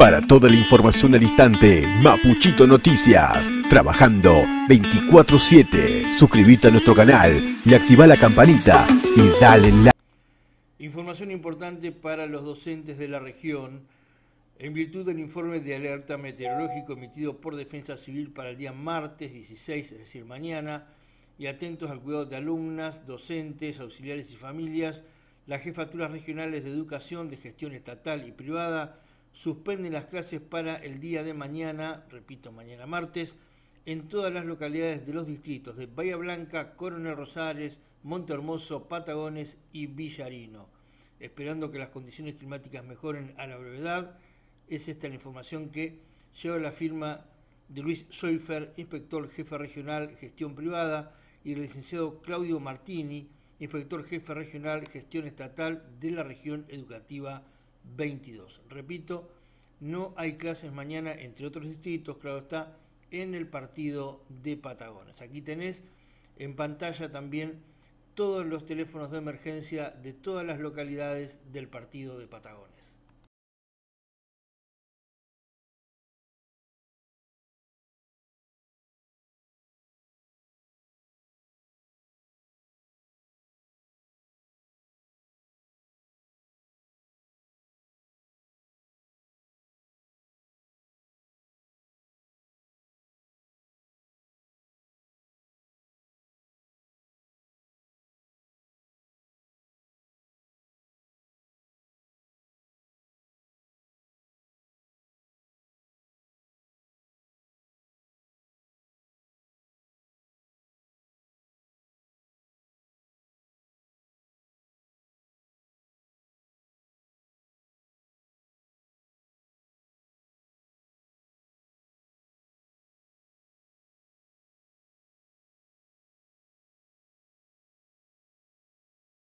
Para toda la información al instante, Mapuchito Noticias. Trabajando 24-7. Suscríbete a nuestro canal y activa la campanita y dale like. Información importante para los docentes de la región. En virtud del informe de alerta meteorológico emitido por Defensa Civil para el día martes 16, es decir, mañana, y atentos al cuidado de alumnas, docentes, auxiliares y familias, las jefaturas regionales de educación, de gestión estatal y privada, suspenden las clases para el día de mañana, repito, mañana martes, en todas las localidades de los distritos de Bahía Blanca, Coronel Rosales, Monte Hermoso, Patagones y Villarino. Esperando que las condiciones climáticas mejoren a la brevedad, es esta la información que lleva la firma de Luis Soifer, inspector jefe regional gestión privada, y el licenciado Claudio Martini, inspector jefe regional gestión estatal de la región educativa 22. Repito, no hay clases mañana, entre otros distritos, claro está, en el partido de Patagones. Aquí tenés en pantalla también todos los teléfonos de emergencia de todas las localidades del partido de Patagones.